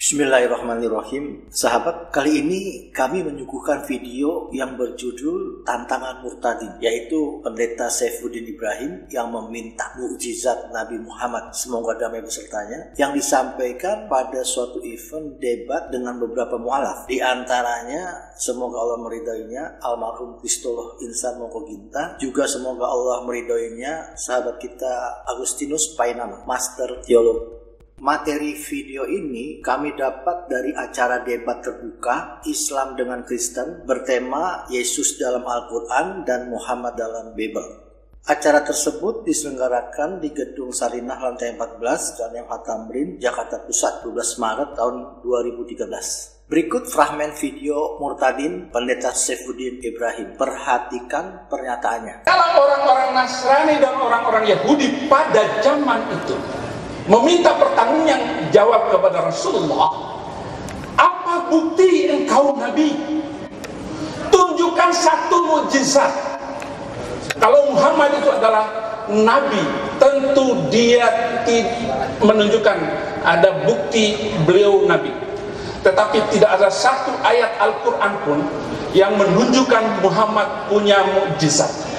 Bismillahirrahmanirrahim. Sahabat, kali ini kami menyuguhkan video yang berjudul Tantangan Murtadin Yaitu pendeta Saifuddin Ibrahim yang meminta mukjizat Nabi Muhammad. Semoga damai besertanya Yang disampaikan pada suatu event debat dengan beberapa mualaf. Di antaranya semoga Allah meridainya Almarhum Kristoloh Insan Mongkoginta Juga semoga Allah meridainya sahabat kita Agustinus Painama Master Teolog Materi video ini kami dapat dari acara debat terbuka Islam dengan Kristen bertema Yesus dalam Al-Quran dan Muhammad dalam Bible. Acara tersebut diselenggarakan di Gedung Sarinah lantai 14 dan yang Tamrin, Jakarta Pusat 12 Maret tahun 2013. Berikut fragmen video Murtadin Pendeta Saifuddin Ibrahim. Perhatikan pernyataannya. Kalau orang-orang Nasrani dan orang-orang Yahudi pada zaman itu meminta pertanyaan jawab kepada Rasulullah apa bukti engkau Nabi? Tunjukkan satu mujizat. Kalau Muhammad itu adalah Nabi tentu dia menunjukkan ada bukti beliau Nabi. Tetapi tidak ada satu ayat Al-Quran pun yang menunjukkan Muhammad punya mujizat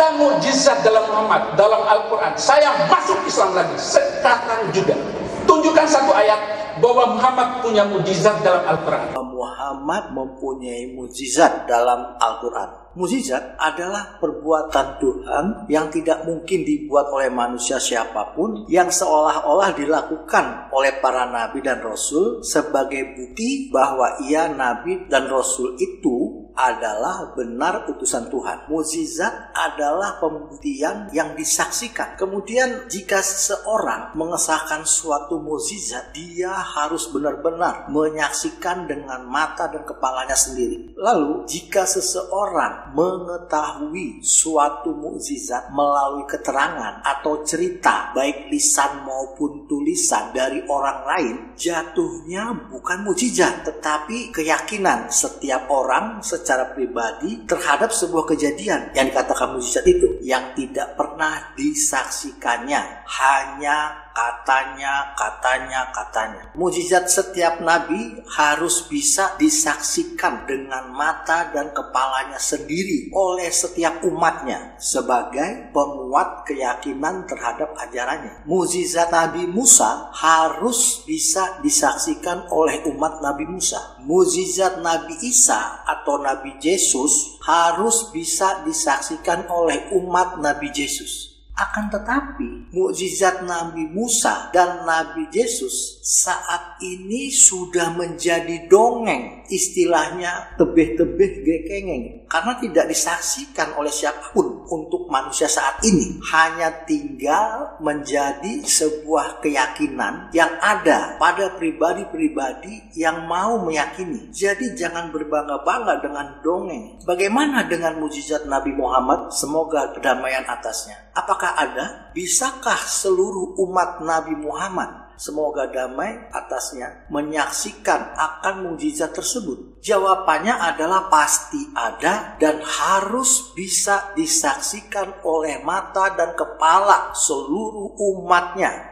ada mujizat dalam Muhammad, dalam Al-Quran, saya masuk Islam lagi sekarang juga. Tunjukkan satu ayat bahwa Muhammad punya mujizat dalam Al-Quran. Muhammad mempunyai mujizat dalam Al-Quran. Mujizat adalah perbuatan Tuhan yang tidak mungkin dibuat oleh manusia siapa pun yang seolah-olah dilakukan oleh para nabi dan rasul sebagai bukti bahwa ia nabi dan rasul itu adalah benar utusan Tuhan. Mukjizat adalah pembuktian yang disaksikan. Kemudian jika seseorang mengesahkan suatu mukjizat, dia harus benar-benar menyaksikan dengan mata dan kepalanya sendiri. Lalu jika seseorang mengetahui suatu mukjizat melalui keterangan atau cerita baik lisan maupun tulisan dari orang lain, jatuhnya bukan mukjizat tetapi keyakinan setiap orang secara pribadi terhadap sebuah kejadian yang dikatakan mujizat itu yang tidak pernah disaksikannya hanya katanya, katanya, katanya. Mujizat setiap nabi harus bisa disaksikan dengan mata dan kepalanya sendiri oleh setiap umatnya sebagai penguat keyakinan terhadap ajarannya. Mujizat Nabi Musa harus bisa disaksikan oleh umat Nabi Musa. Mujizat Nabi Isa atau Nabi Yesus harus bisa disaksikan oleh umat Nabi Yesus. Akan tetapi, mukjizat Nabi Musa dan Nabi Yesus saat ini sudah menjadi dongeng, istilahnya tebeh-tebeh gekengeng, karena tidak disaksikan oleh siapa pun untuk manusia saat ini. Hanya tinggal menjadi sebuah keyakinan yang ada pada pribadi-pribadi yang mau meyakini. Jadi jangan berbangga-bangga dengan dongeng. Bagaimana dengan mujizat Nabi Muhammad? Semoga kedamaian atasnya Apakah ada? Bisakah seluruh umat Nabi Muhammad semoga damai atasnya menyaksikan akan mujizat tersebut? Jawabannya adalah pasti ada dan harus bisa disaksikan oleh mata dan kepala seluruh umatnya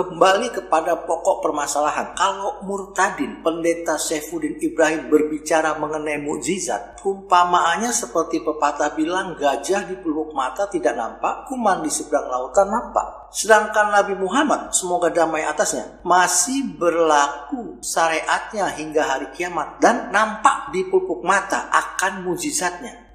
Kembali kepada pokok permasalahan. Kalau Murtadin, pendeta Saifuddin Ibrahim berbicara mengenai mukjizat, umpamaannya seperti pepatah bilang gajah di peluk mata tidak nampak, kuman di seberang lautan nampak. Sedangkan Nabi Muhammad, semoga damai atasnya, masih berlaku syariatnya hingga hari kiamat dan nampak di peluk mata akan mukjizatnya.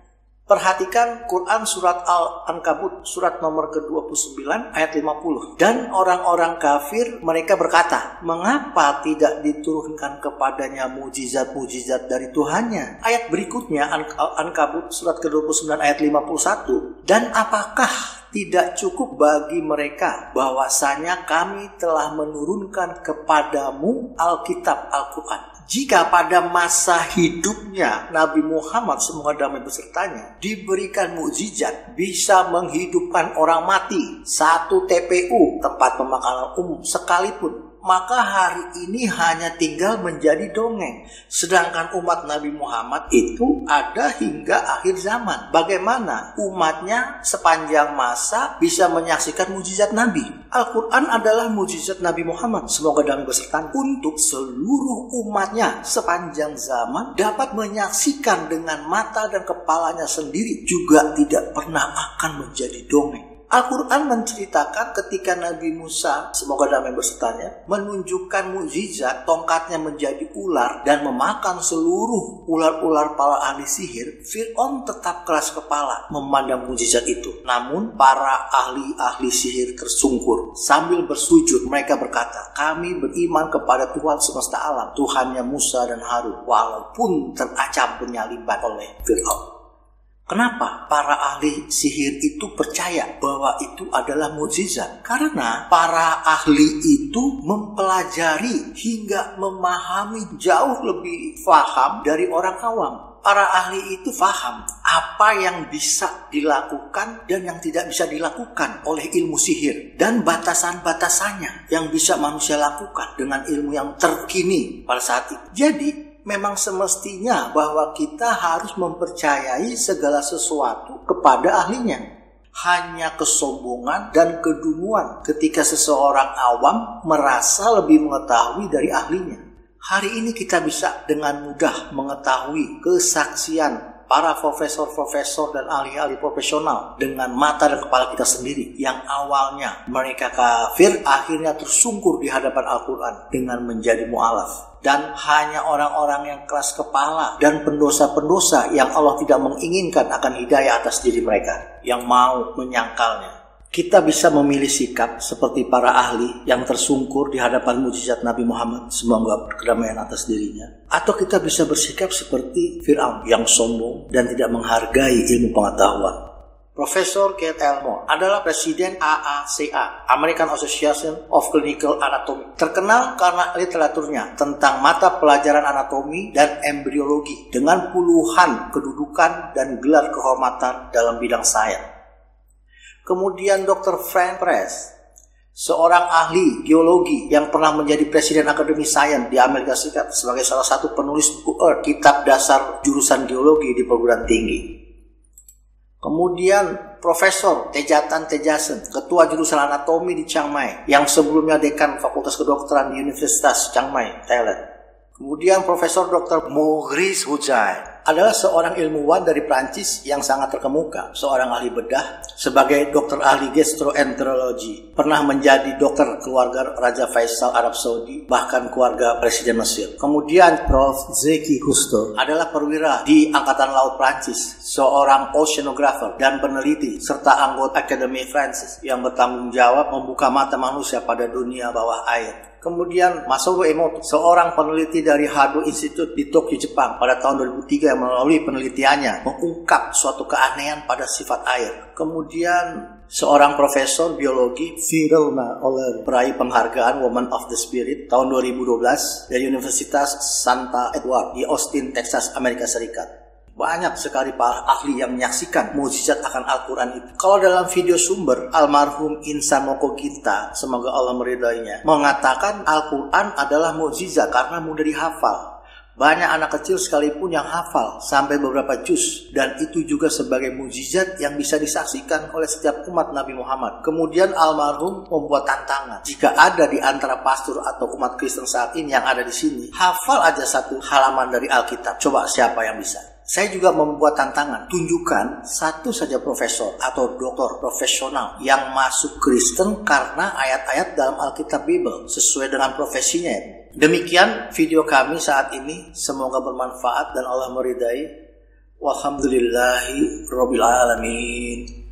Perhatikan Quran surat Al-Ankabut surat nomor ke-29 ayat 50. Dan orang-orang kafir mereka berkata, "Mengapa tidak diturunkan kepadanya mujizat-mujizat dari Tuhannya?" Ayat berikutnya Al-Ankabut surat ke-29 ayat 51. Dan apakah tidak cukup bagi mereka bahwasanya kami telah menurunkan kepadamu Alkitab Al-Quran jika pada masa hidupnya Nabi Muhammad semoga damai besertanya diberikan mukjizat bisa menghidupkan orang mati satu TPU tempat pemakaman umum sekalipun maka hari ini hanya tinggal menjadi dongeng. Sedangkan umat Nabi Muhammad itu ada hingga akhir zaman. Bagaimana umatnya sepanjang masa bisa menyaksikan mujizat Nabi? Al-Quran adalah mujizat Nabi Muhammad. Semoga damai beserta untuk seluruh umatnya sepanjang zaman dapat menyaksikan dengan mata dan kepalanya sendiri juga tidak pernah akan menjadi dongeng. Al-Quran menceritakan ketika Nabi Musa, semoga damai bersertanya, menunjukkan mukjizat tongkatnya menjadi ular dan memakan seluruh ular-ular para ahli sihir, Fir'aun tetap keras kepala memandang mukjizat itu. Namun para ahli-ahli sihir tersungkur. Sambil bersujud mereka berkata, kami beriman kepada Tuhan semesta alam, Tuhannya Musa dan Harun, walaupun teracam penyaliban oleh Fir'aun. Kenapa para ahli sihir itu percaya bahwa itu adalah mukjizat? Karena para ahli itu mempelajari hingga memahami jauh lebih faham dari orang awam. Para ahli itu faham apa yang bisa dilakukan dan yang tidak bisa dilakukan oleh ilmu sihir dan batasan-batasannya yang bisa manusia lakukan dengan ilmu yang terkini pada saat itu. Jadi memang semestinya bahwa kita harus mempercayai segala sesuatu kepada ahlinya. Hanya kesombongan dan kedunguan ketika seseorang awam merasa lebih mengetahui dari ahlinya. Hari ini kita bisa dengan mudah mengetahui kesaksian para profesor-profesor dan ahli-ahli profesional dengan mata dan kepala kita sendiri yang awalnya mereka kafir akhirnya tersungkur di hadapan Al-Quran dengan menjadi mu'alaf dan hanya orang-orang yang keras kepala dan pendosa-pendosa yang Allah tidak menginginkan akan hidayah atas diri mereka yang mau menyangkalnya. Kita bisa memilih sikap seperti para ahli yang tersungkur di hadapan mujizat Nabi Muhammad semoga kedamaian atas dirinya. Atau kita bisa bersikap seperti Fir'aun yang sombong dan tidak menghargai ilmu pengetahuan Profesor Kate Elmore adalah presiden AACA, American Association of Clinical Anatomy. Terkenal karena literaturnya tentang mata pelajaran anatomi dan embriologi dengan puluhan kedudukan dan gelar kehormatan dalam bidang sains. Kemudian Dr. Frank Press, seorang ahli geologi yang pernah menjadi presiden Akademi Sains di Amerika Serikat sebagai salah satu penulis buku Earth, kitab dasar jurusan geologi di perguruan tinggi. Kemudian Profesor Tejatan Tejasen, ketua jurusan anatomi di Chiang Mai, yang sebelumnya dekan Fakultas Kedokteran di Universitas Chiang Mai, Thailand. Kemudian Profesor Dr. Maurice Hujai, adalah seorang ilmuwan dari Prancis yang sangat terkemuka, seorang ahli bedah sebagai dokter ahli gastroenterologi, pernah menjadi dokter keluarga Raja Faisal Arab Saudi, bahkan keluarga Presiden Mesir. Kemudian Prof. Zeki Husto adalah perwira di Angkatan Laut Prancis, seorang oceanographer dan peneliti serta anggota Akademi Francis yang bertanggung jawab membuka mata manusia pada dunia bawah air. Kemudian Masaru Emoto, seorang peneliti dari Hado Institute di Tokyo, Jepang pada tahun 2003 yang melalui penelitiannya mengungkap suatu keanehan pada sifat air. Kemudian seorang profesor biologi Firulna oleh peraih penghargaan Woman of the Spirit tahun 2012 dari Universitas Santa Edward di Austin, Texas, Amerika Serikat. Banyak sekali para ahli yang menyaksikan mukjizat akan Al-Quran itu. Kalau dalam video sumber, almarhum Insan Moko Ginta, semoga Allah meridainya, mengatakan Al-Quran adalah mukjizat karena mudah dihafal. Banyak anak kecil sekalipun yang hafal sampai beberapa juz dan itu juga sebagai mujizat yang bisa disaksikan oleh setiap umat Nabi Muhammad. Kemudian almarhum membuat tantangan. Jika ada di antara pastor atau umat Kristen saat ini yang ada di sini, hafal aja satu halaman dari Alkitab. Coba siapa yang bisa? Saya juga membuat tantangan, tunjukkan satu saja profesor atau doktor profesional yang masuk Kristen karena ayat-ayat dalam Alkitab Bible sesuai dengan profesinya. Demikian video kami saat ini, semoga bermanfaat dan Allah meridai. Walhamdulillahi Rabbil Alamin.